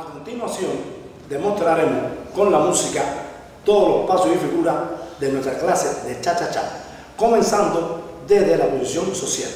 A continuación, demostraremos con la música todos los pasos y figuras de nuestra clase de cha-cha-cha, comenzando desde la posición social.